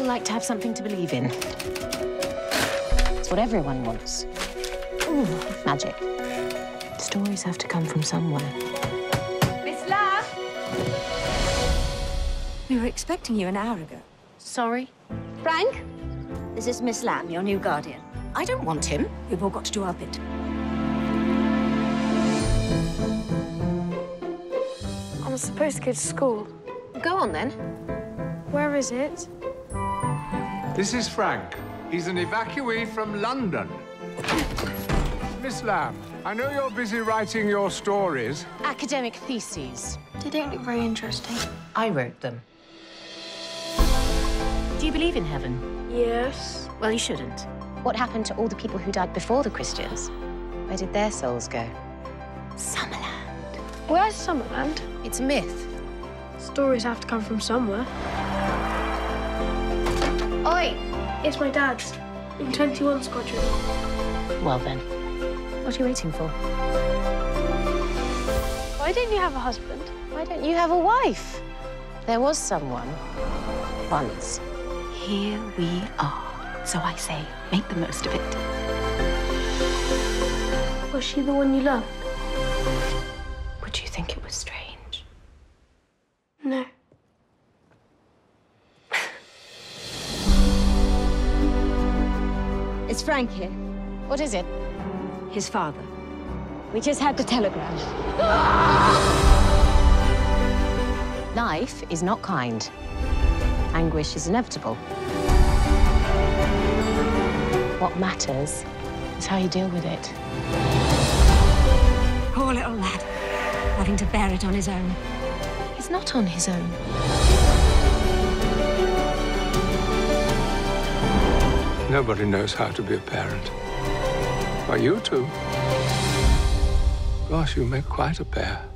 all like to have something to believe in. It's what everyone wants. Ooh, magic. Stories have to come from somewhere. Miss Lamb! We were expecting you an hour ago. Sorry? Frank? This is Miss Lamb, your new guardian. I don't want him. We've all got to do our bit. I'm supposed to go to school. Go on, then. Where is it? This is Frank. He's an evacuee from London. Miss Lamb, I know you're busy writing your stories. Academic theses. They don't look very interesting. I wrote them. Do you believe in heaven? Yes. Well, you shouldn't. What happened to all the people who died before the Christians? Where did their souls go? Summerland. Where's Summerland? It's a myth. Stories have to come from somewhere. Oi! It's my dad's. In 21 Squadron. Well, then. What are you waiting for? Why don't you have a husband? Why don't you have a wife? There was someone. Once. Here we are. So I say, make the most of it. Was she the one you loved? It's Frank here, What is it? his father. We just had the telegram. Life is not kind. Anguish is inevitable. What matters is how you deal with it. Poor little lad, having to bear it on his own. He's not on his own. Nobody knows how to be a parent. But you two. Gosh, you make quite a pair.